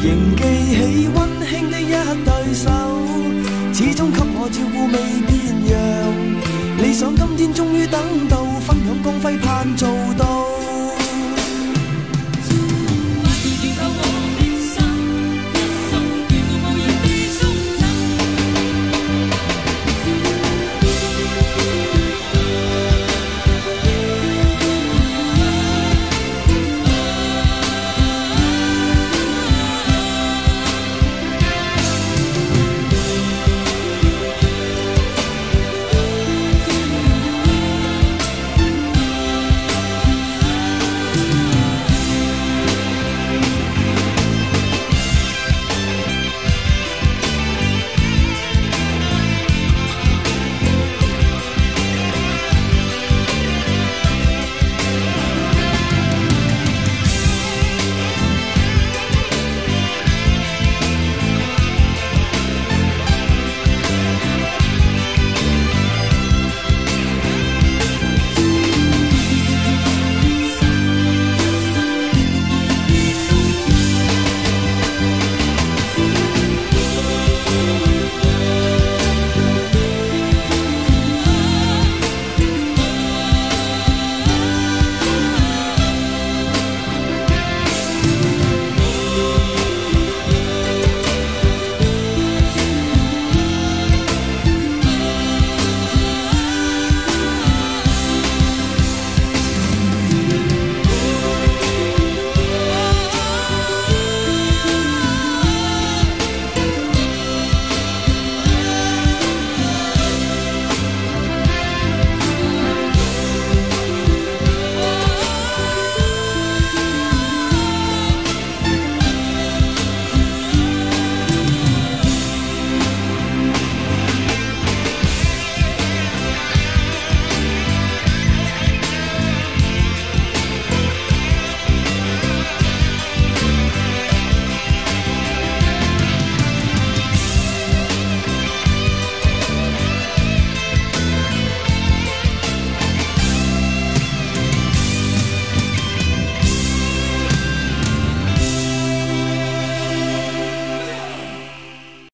仍记起温馨的一对手始终给我照顾未变样。理想今天终于等到分享光辉盼做到。